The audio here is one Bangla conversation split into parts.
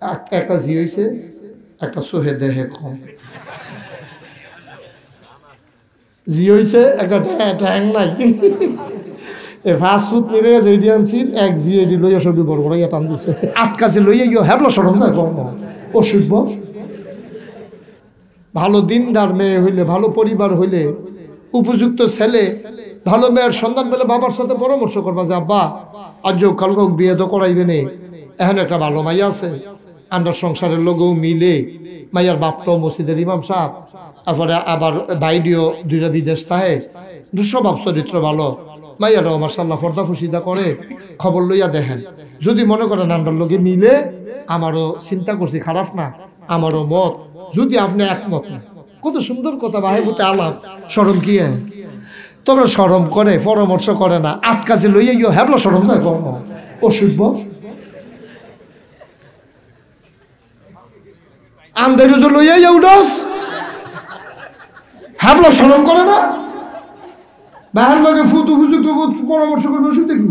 এক- একটা জি হয়েছে একটা সোহে দেহে কম। জি হয়েছে একটা ট্যাং- নাই। এ গেছে আনছি এক জি সবজি বড় বড় কাছে গিয়ে সরম যায় ভালো দিনদার মেয়ে হইলে, ভালো পরিবার হইলে, উপযুক্ত ছেলে, ভালো মেয়ের সন্ধান পেলে বাবার সাথে পরামর্শ করবা যে, আব্বা আজ কাল হোক বিয়ে তো করাইবে নে। এখন একটা ভালো মাইয়া আছে। আন্ডার সংসারের লোকও মিলে মাইয়ার বাপটাও মসজিদের ইমাম সাহেব তারপরে আবার বাইডিও দুইটা বিদেশ থাকে। স্বভাব চরিত্র ভালো। মাইয়াটাও মার্শাল্লাহ ফর্দা ফুসিদা করে, খবর লইয়া দেখেন। যদি মনে করেন আন্ডার লোকে মিলে, আমারও চিন্তা করছি খারাপ না, আমারও মত। যদি আপনি একমত না, কত সুন্দর কথা ভাইবুতে আলাপ। সরম কি হ্যাঁ? তোমরা সরম করে, পরামর্শ করে না। আট কাছে লইয়া গিয়ে হ্যাবলো সরম যায় কর্ম আন্দাজ লইয়া উঠোস সরম করে না? বাহার লাগে ফুতু ফুজুক পরামর্শ করবে অসুবিধা কি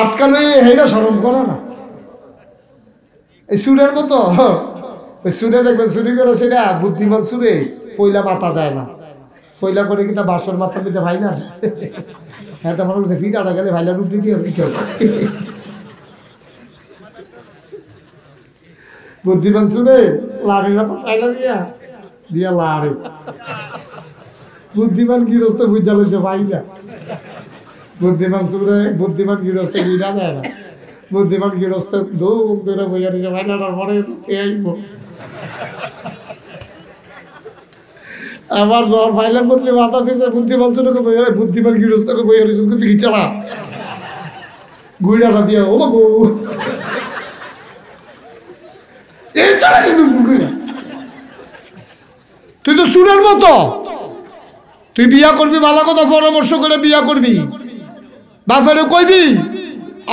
আজকালে হেটা সরম করে না। এই সুরের মতো সুরে দেখবেন, চুরি করে সেটা বুদ্ধিমান সুরে ফইলা মাথা দেয় না। ফইলা করে কিন্তু বাসর মাথা দিতে ভাই না হ্যাঁ তো করছে ফিট আটা গেলে ভাইলা রুটি। বুদ্ধিমান সুরে লাড়ি না পাইলা দিয়া। দিয়া লাড়ি বুদ্ধিমান গৃহস্থ বুঝা লইছে না। বুদ্ধিমান সুরে বুদ্ধিমান গৃহস্থ গিরা দেয় না। বুদ্ধিমান গৃহস্থ ধুম ধরে বইয়া দিছে, ভাই না পরে কে আইব? আমার জ্বর ফাইলের বদলে মাথা দিছে, বুদ্ধিমান সুরকে বইয়া বুদ্ধিমান গৃহস্থকে বইয়া দিছে তুই কি চালা। গুইডাটা দিয়ে, ও গো এই চালা কিন্তু গুইডা তো মতো। তুই বিয়া করবি ভালো কথা পরামর্শ করে বিয়া করবি। বাপেরে কইবি,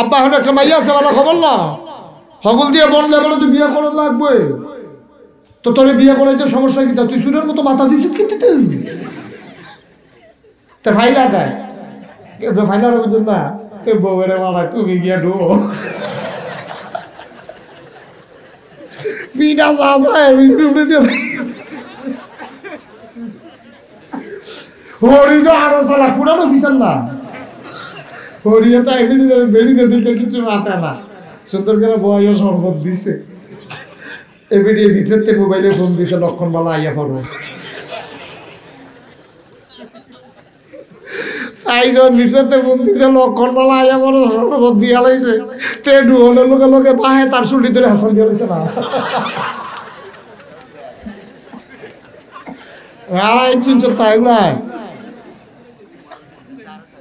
আব্বা হলে একটা মাইয়া আছে ভালো খবর না? হগল দিয়ে বন বলে তুই বিয়া করা লাগবে। তো তোরে বিয়া করাইতে সমস্যা কি তুই সুরের মতো মাথা দিছিস কিন্তু তুই? তা ফাইলা দেয়। ফাইলার বুঝুন না? তুই বউরে মারা, তুমি গিয়া ডো পিঠা বিড়ি দিয়ে হরি তো আরও সারা পুরানো ফিসাল না। হরিয়ে তো বেরিয়ে দিকে কিছু মাথা না। সুন্দর করে বইয়া শরবত দিছে। এবিডি ভিতরে মোবাইলে ফোন দিছে লক্ষণ বালা আইয়া পড়বে আইজন ভিতরে ফোন দিছে লক্ষণ বালা আইয়া পড়ো, শরবত দিয়া লাইছে। তে ডুহনের লোকে লোকে বাহে তার চুলি ধরে হাসন দিয়া লাইছে না। আড়াই চিনছ তাই নাই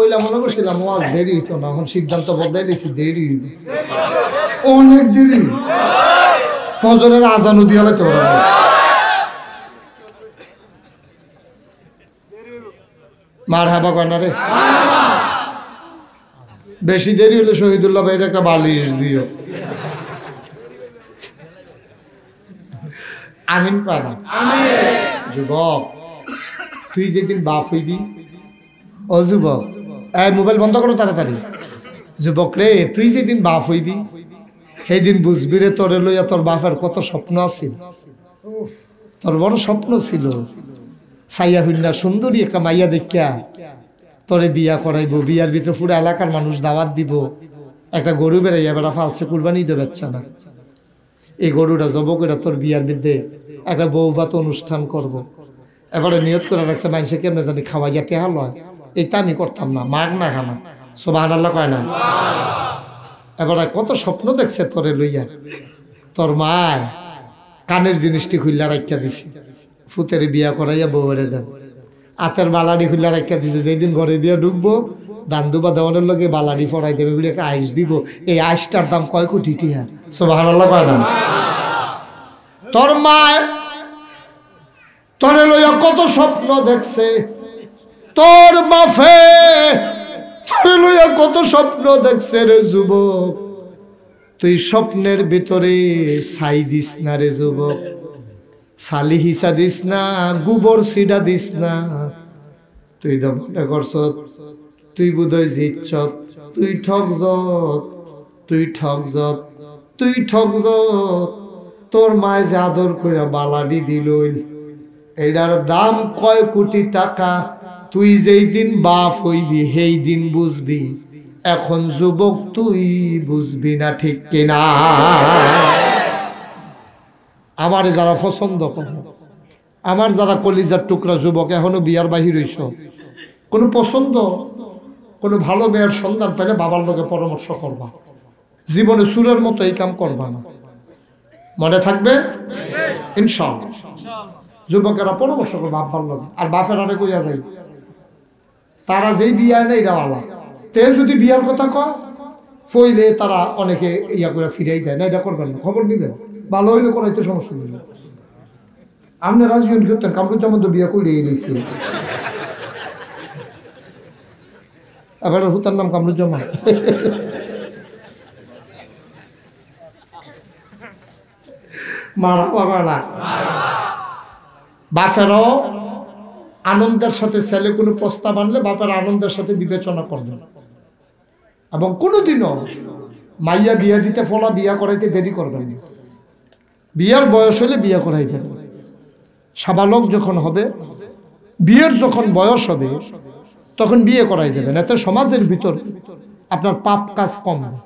পয়লা মনে করছিলাম, ও, আজ দেরি হইতো না, এখন সিদ্ধান্ত বদলাই দিয়েছি, দেরি। হইবে অনেক দেরি। ফজরের আজানও দিয়ে তোরা মার হাবা কয় না রে? বেশি দেরি হলে শহীদুল্লাহ ভাইয়ের একটা বালিশ দিও। আমিন কয় না? যুবক, তুই যেদিন বাপ হইবি, ও যুবক এই মোবাইল বন্ধ করো তাড়াতাড়ি। যুবক রে, তুই যেদিন বাপ হইবি সেদিন বুঝবি রে তোরে লইয়া তোর বাপের কত স্বপ্ন আছিল তোর বড় স্বপ্ন ছিল সাইয়া হুন্না সুন্দরী একটা মাইয়া দেখিয়া তোরে বিয়া করাইবো, বিয়ার ভিতরে পুরো এলাকার মানুষ দাওয়াত দিব, একটা গরু বেড়াইয়া বেড়া ফালছে, কুরবানি দেবে না এই গরুটা জব করে তোর বিয়ার বিদ্যে একটা বৌবাত অনুষ্ঠান করব। এবারে নিয়ত করে রাখছে মানুষে কেমনে জানি খাওয়াইয়া টেহা লয়। এটা আমি করতাম না, মাগ না খানা। সোবাহান আল্লাহ কয় না? এবারে কত স্বপ্ন দেখছে তোরে লইয়া। তোর মায় কানের জিনিসটি খুললা রাখিয়া দিছি। ফুতের বিয়া করাইয়া বউরে দেন। আতের বালাডি খুললা রাখিয়া দিছে, যেদিন ঘরে দিয়ে ঢুকবো দান্দুবা দেওয়ানের লগে বালাডি ফরাই দেবে বলে একটা আইস দিব। এই আইসটার দাম কয় কোটি টিহা সোভান আল্লাহ কয় না? তোর মায় তোরে লইয়া কত স্বপ্ন দেখছে। তোর বাফে তোরে লইয়া কত স্বপ্ন দেখছে রে যুবক। তুই স্বপ্নের ভিতরে ছাই দিস না রে যুবক। সালি হিসা দিস না, গোবর সিডা দিস না। তুই তো মনে করছ, তুই বোধহয় জিতছত তুই ঠক যত তুই ঠক যত তুই ঠক যত তোর মায় যে আদর করে বালাডি দিল। এটার দাম কয় কোটি টাকা? তুই যেই দিন বাপ হইবি, সেই দিন বুঝবি। এখন যুবক তুই বুঝবি না ঠিক কিনা। আমার যারা পছন্দ করে, আমার যারা কলিজার টুকরা যুবক, এখনও বিয়ার বাহির হইছ। কোনো পছন্দ? কোনো ভালো মেয়ের সন্ধান পেলে বাবার লোকে পরামর্শ করবা। জীবনে সুরের মতো এই কাম করবা না। মনে থাকবে? ইনশাল্লাহ যুবকেরা পরামর্শ করবে আব্বার লোক আর বাপের আরে কইয়া যায় তারা যেই বিয়া নেই রাওয়ালা তে যদি বিয়ার কথা কয়, ফইলে তারা অনেকে ইয়া করে ফিরাই দেয়। না, এটা করবেন না। খবর নিবেন। ভালো হইলে করাইতে সমস্যা নেই। আপনি রাজীবন করতেন কামরুজ্জামান তো বিয়া করে এনেছি। এবার হুতার নাম কামরুজ্জামান। মারা বাবা না। বাপেরও আনন্দের সাথে ছেলে কোনো প্রস্তাব আনলে বাপের আনন্দের সাথে বিবেচনা করবে এবং কোনোদিনও মাইয়া বিয়া দিতে ফলা বিয়া করাইতে দেরি করবেন বিয়ার বয়স হলে বিয়া করাই দেবে সাবালক যখন হবে, বিয়ের যখন বয়স হবে, তখন বিয়ে করাই দেবেন। এতে সমাজের ভিতর আপনার পাপ কাজ কমবে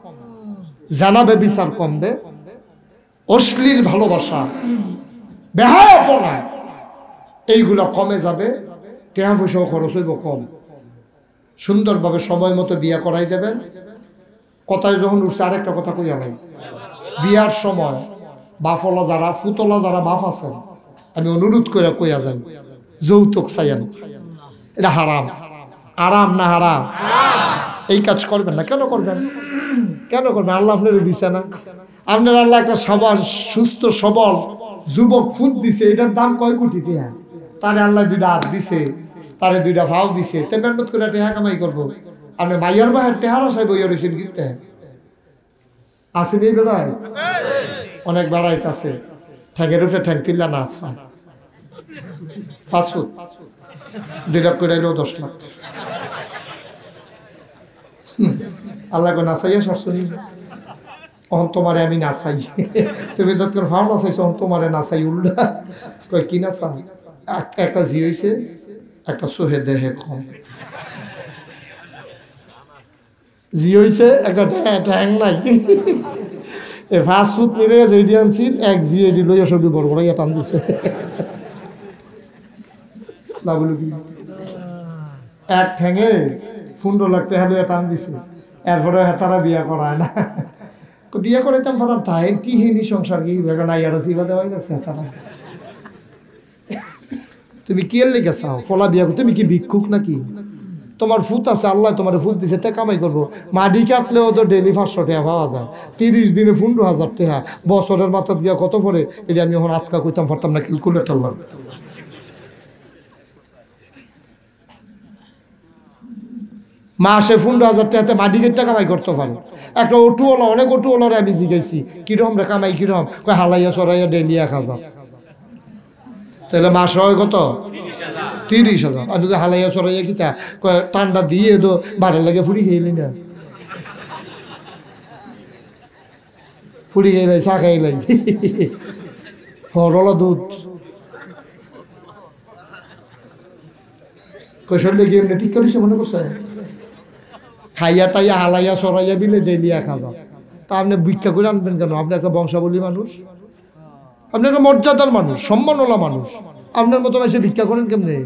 জানাবে বিচার কমবে, অশ্লীল ভালোবাসা, বেহায়াপনা, এইগুলো কমে যাবে। টেহা পয়সাও খরচ হইব কম সুন্দরভাবে সময় মতো বিয়া করাই দেবেন। কথায় যখন উঠছে আরেকটা কথা কইয়া নাই। বিয়ার সময় বাফলা যারা, ফুতলা যারা বাপ আছেন, আমি অনুরোধ করে কইয়া যাই, যৌতুক চাইয়েন। এটা হারাম। আরাম না হারাম? এই কাজ করবেন না। কেন করবেন? কেন করবেন? আল্লাহ আপনার দিছে না। আপনার আল্লাহ একটা সবার সুস্থ সবল যুবক ফুট দিছে। এটার দাম কয় কোটি টিয়া? তারে আল্লাহ দুইটা হাত দিছে, তারে দুইটা ভাও দিছে। তে মেহনত করে টেহা কামাই করব। আপনি মাইয়ার বাহের টেহার কিনতে আসেন এই বেড়ায়? অনেক বেড়াইতেছে। ঠ্যাঙের উঠে ঠ্যাং তিল্লা না আসা ফাস্টফুড দুই লাখ করে এলেও দশ লাখ। আল্লাহ কো নাচাইয়া সরসনি অহন তোমারে আমি নাচাই। তুমি তৎক্ষণ ফাও নাচাইছো, অহন তোমারে নাচাই উল্লা কয়, কি নাচা এক- একটা জি হইছে একটা সোহে দেহে কম। জি হইছে, একটা ঠ্যাং নাই। এ ফাস্ট ফুড মিলে যেটি আনছি, এক জি এটি লইয়া সবজি বড় বড় টান কি? এক ঠ্যাঙে পনেরো লাখ টাকা লইয়া টান দিছে। এরপরে তারা বিয়া করায় না। বিয়া করাইতাম ভাবলাম, তাই টিহিনি সংসার কি? বেগা নাই, আর সিবা দেওয়াই লাগছে তারা তুমি কি এর লেগে চাও? ফলা বিয়া তুমি কি ভিক্ষুক নাকি? তোমার ফুট আছে, আল্লাহ তোমার ফুট দিছে, তে কামাই করব। মাটি কাটলেও তো ডেলি পাঁচশো টাকা পাওয়া যায়। তিরিশ দিনে পনেরো হাজার টাকা। বছরের মাথার গিয়া কত পরে? এটা আমি এখন আটকা করতাম পারতাম না ক্যালকুলেটার লাগবে। মাসে পনেরো হাজার টাকাতে মাটি কেটে কামাই করতে পারে। একটা অটুওয়ালা, অনেক অটুওয়ালারে আমি জিজ্ঞাসি কীরকম রে কামাই, কীরকম? হালাইয়া সরাইয়া ডেলি এক হাজার। তাহলে মাসে হয় কত? তিরিশ হাজার। আমি তো হালাইয়া সরাইয়া কিতা ঠান্ডা দিয়ে তো বাড়ির লাগে ফুড়ি খেয়েলি না ফুড়ি খেয়ে চা খাইলাই হরলা দুধ। কৈশোর লেগে এমনি ঠিক করেছে মনে করছে? খাইয়া টাইয়া, হালাইয়া সরাইয়া দিলে ডেলি এক হাজার। তা আপনি ভিক্ষা করে আনবেন কেন? আপনি একটা বংশাবলী মানুষ। আপনি একটা মর্যাদার মানুষ সম্মানওয়ালা মানুষ। আপনার মতো এসে ভিক্ষা করেন কেমনে?